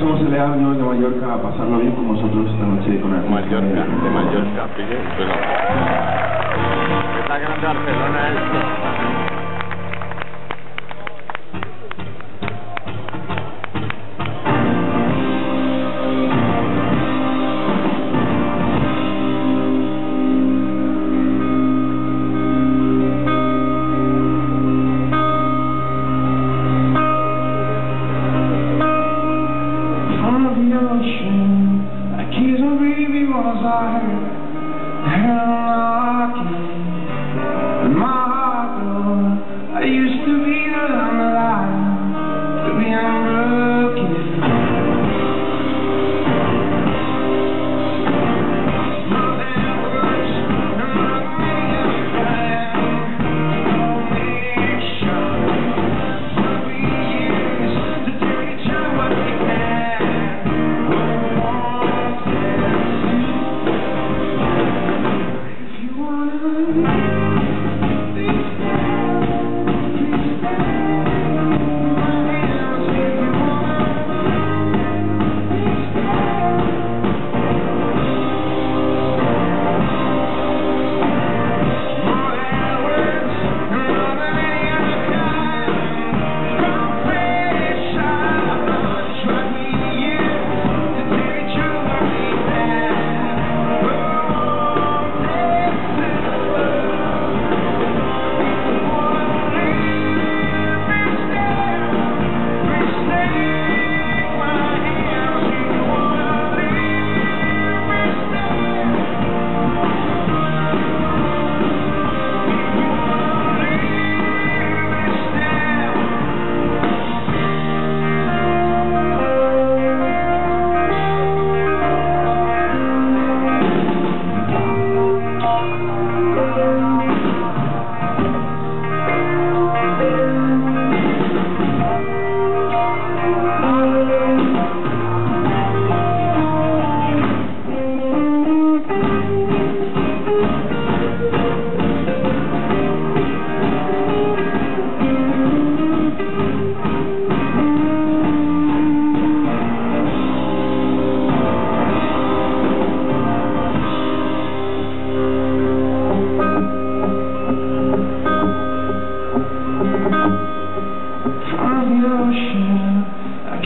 se le ha venido de Mallorca a pasarlo bien con nosotros esta noche con el Mallorca, de Mallorca, fíjate, pero... Está grande Barcelona esto.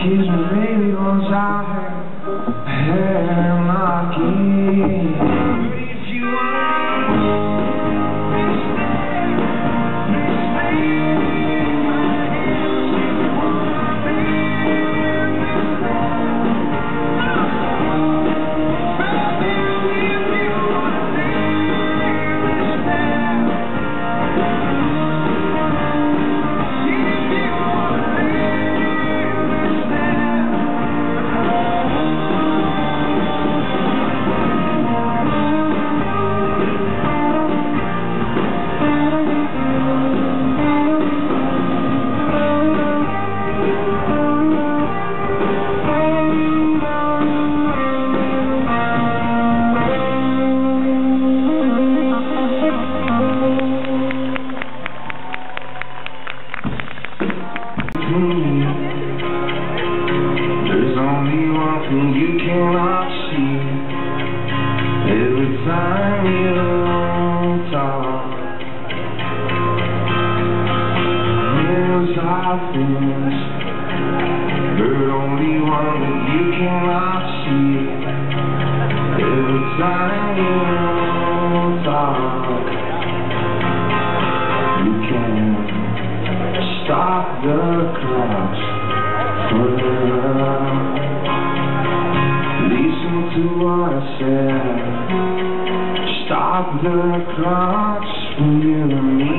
Jesus my friends But only one that you cannot see. Every time you talk You can stop the clouds forever Listen to what I said. Stop the clocks for you and me.